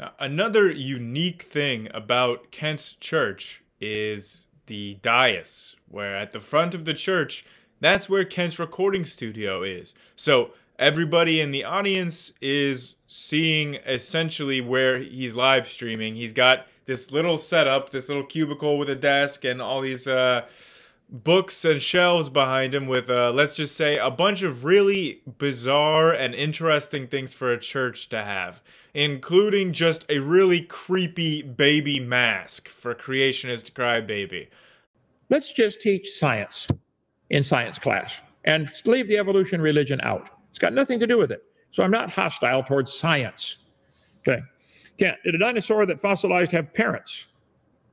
Uh, Another unique thing about Kent's church is the dais, where at the front of the church, that's where Kent's recording studio is. So everybody in the audience is seeing essentially where he's live streaming. He's got this little setup, this little cubicle with a desk and all these uh, books and shelves behind him with, uh, let's just say, a bunch of really bizarre and interesting things for a church to have, including just a really creepy baby mask for Creationist Crybaby. Let's just teach science in science class and leave the evolution religion out. It's got nothing to do with it. So I'm not hostile towards science. Okay. Kent, did a dinosaur that fossilized have parents?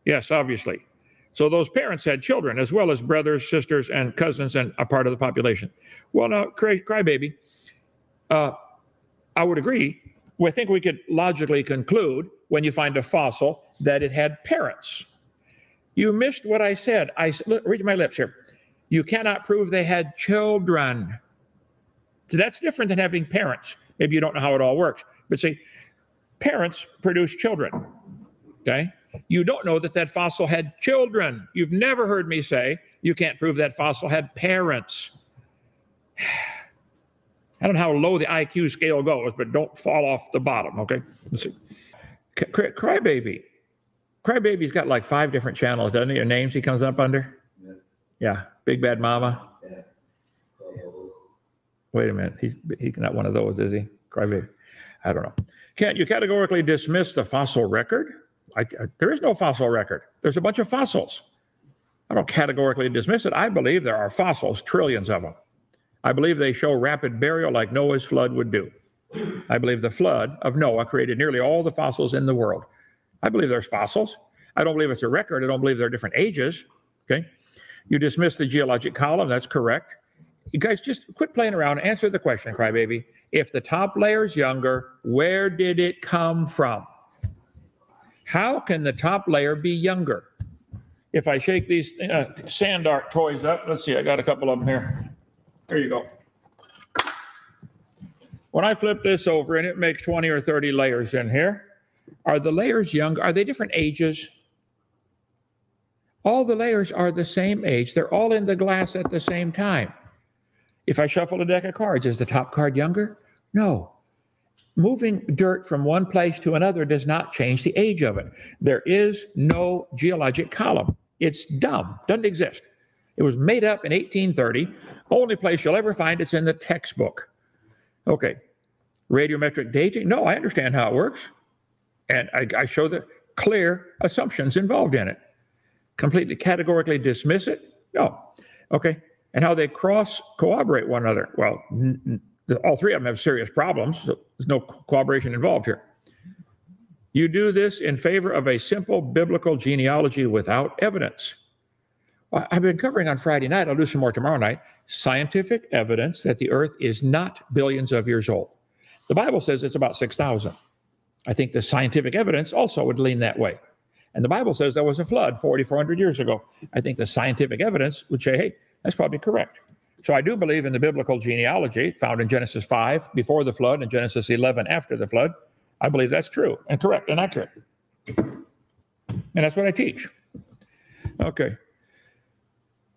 Yes, obviously. So those parents had children as well as brothers, sisters, and cousins and a part of the population. Well, now, cry, crybaby, uh, I would agree. I think we could logically conclude when you find a fossil that it had parents. You missed what I said. I look, read my lips here. You cannot prove they had children. So that's different than having parents. Maybe you don't know how it all works, but see, parents produce children. Okay. You don't know that that fossil had children. You've never heard me say you can't prove that fossil had parents. I don't know how low the IQ scale goes, but don't fall off the bottom, okay? Let's see. Cry- Crybaby. Crybaby's got like five different channels, doesn't he? Or names he comes up under? Yeah. Yeah. Big Bad Mama. Yeah. Wait a minute. He, he's not one of those, is he? Crybaby. I don't know. Can't you categorically dismiss the fossil record? I, I- there is no fossil record. There's a bunch of fossils. I don't categorically dismiss it. I believe there are fossils, trillions of them. I believe they show rapid burial like Noah's flood would do. I believe the flood of Noah created nearly all the fossils in the world. I believe there's fossils. I don't believe it's a record. I don't believe there are different ages. Okay. You dismiss the geologic column. That's correct. You guys just quit playing around. Answer the question, crybaby. If the top layer's younger, where did it come from? How can the top layer be younger? If I shake these uh, sand art toys up, let's see, I got a couple of them here. There you go. When I flip this over and it makes 20 or 30 layers in here, are the layers young? Are they different ages? All the layers are the same age. They're all in the glass at the same time. If I shuffle a deck of cards, is the top card younger? No. Moving dirt from one place to another does not change the age of it. There is no geologic column. It's dumb, doesn't exist. It was made up in 1830. Only place you'll ever find it's in the textbook. Okay. Radiometric dating? No, I understand how it works. And I, I show the clear assumptions involved in it. Completely categorically dismiss it? No. Okay. And how they cross corroborate one another? Well, all three of them have serious problems. So there's no co- cooperation involved here. You do this in favor of a simple biblical genealogy without evidence. I've been covering on Friday night, I'll do some more tomorrow night, scientific evidence that the earth is not billions of years old. The Bible says it's about 6,000. I think the scientific evidence also would lean that way. And the Bible says there was a flood 4,400 years ago. I think the scientific evidence would say, hey, that's probably correct. So I do believe in the biblical genealogy found in Genesis 5 before the flood and Genesis 11 after the flood. I believe that's true and correct and accurate. And that's what I teach. Okay.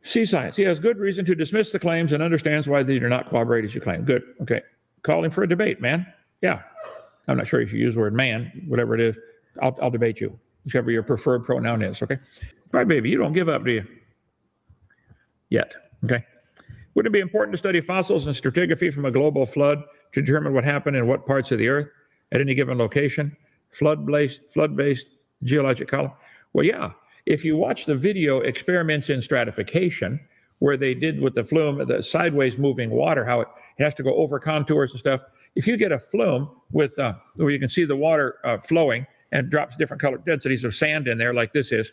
See science. He has good reason to dismiss the claims and understands why they do not corroborate as you claim. Good. Okay. Call him for a debate, man. Yeah. I'm not sure you should use the word man, whatever it is. I'll, I'll debate you, whichever your preferred pronoun is. Okay. Right, baby. You don't give up, do you? Yet. Okay. Would it be important to study fossils and stratigraphy from a global flood to determine what happened in what parts of the earth at any given location? Flood-based, flood-based geologic column? Well, yeah. If you watch the video experiments in stratification, where they did with the flume, the sideways moving water, how it, has to go over contours and stuff. If you get a flume with uh, where you can see the water uh, flowing and drops different colored densities of sand in there, like this is,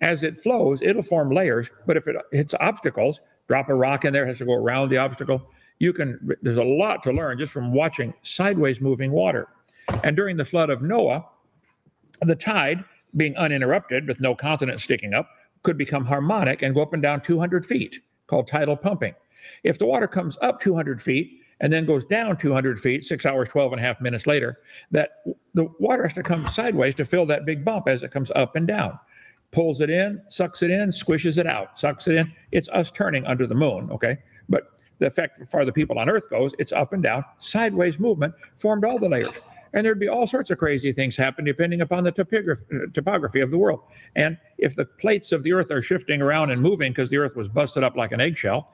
as it flows, it'll form layers. But if it hits obstacles, drop a rock in there, it has to go around the obstacle. You can. There's a lot to learn just from watching sideways moving water. And during the flood of Noah, the tide, being uninterrupted with no continent sticking up, could become harmonic and go up and down 200 feet, called tidal pumping. If the water comes up 200 feet and then goes down 200 feet, six hours, 12 and a half minutes later, that the water has to come sideways to fill that big bump as it comes up and down. Pulls it in, sucks it in, squishes it out, sucks it in. It's us turning under the moon, okay? But the effect for far the people on Earth goes, it's up and down, sideways movement formed all the layers. And there'd be all sorts of crazy things happen depending upon the topography, topography of the world. And if the plates of the Earth are shifting around and moving because the Earth was busted up like an eggshell,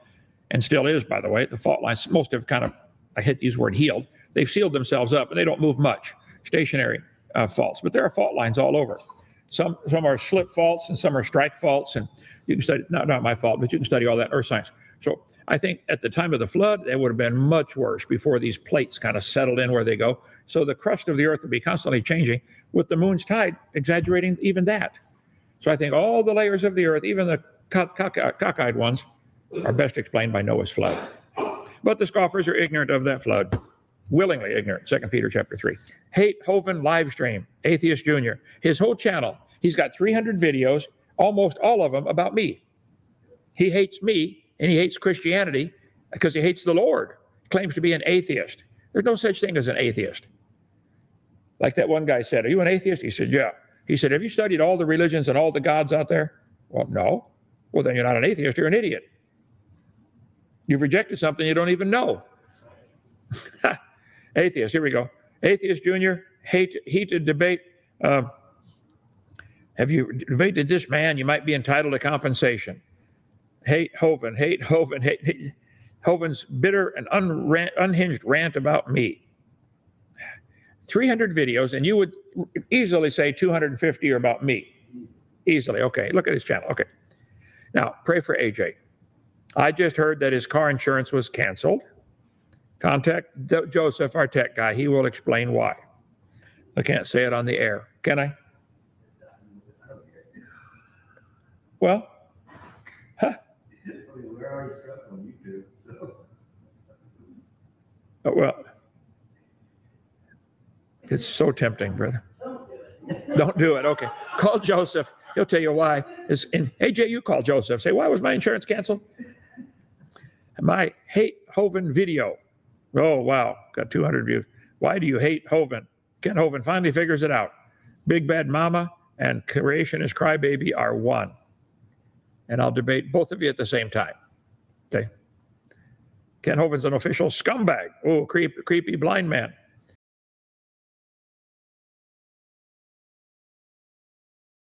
and still is, by the way, the fault lines, most have kind of, I hate to use the word healed, they've sealed themselves up and they don't move much, stationary uh, faults. But there are fault lines all over. Some, some are slip faults and some are strike faults. And you can study, not, not my fault, but you can study all that earth science. So I think at the time of the flood, it would have been much worse before these plates kind of settled in where they go. So the crust of the earth would be constantly changing, with the moon's tide exaggerating even that. So I think all the layers of the earth, even the cock- cock- cockeyed ones, are best explained by Noah's flood. But the scoffers are ignorant of that flood, willingly ignorant. Second Peter chapter three. Hate Hovind live stream, Atheist Junior. His whole channel, he's got 300 videos, almost all of them about me. He hates me and he hates Christianity because he hates the Lord. Claims to be an atheist. There's no such thing as an atheist. Like that one guy said, Are you an atheist? He said, Yeah. He said, Have you studied all the religions and all the gods out there? Well, no. Well, then you're not an atheist, you're an idiot. You've rejected something you don't even know. Atheist, here we go. Atheist Junior, hate, heated debate. Uh, have you debated this man? You might be entitled to compensation. Hate Hovind, hate Hovind, hate, hate Hovind's bitter and unran, unhinged rant about me. 300 videos, and you would easily say 250 are about me. Easily. Okay, look at his channel. Okay. Now, pray for AJ. I just heard that his car insurance was canceled. Contact Joseph, our tech guy. He will explain why. I can't say it on the air, can I? Well, huh? Uh, Well, it's so tempting, brother. Don't do it. Okay. Call Joseph. He'll tell you why. It's in AJ, you call Joseph. Say, why was my insurance canceled? My hate Hovind video. Oh, wow. Got 200 views. Why do you hate Hovind? Kent Hovind finally figures it out. Big Bad Mama and Creationist Crybaby are one. And I'll debate both of you at the same time. Okay. Kent Hovind's an official scumbag. Oh, creep, creepy blind man.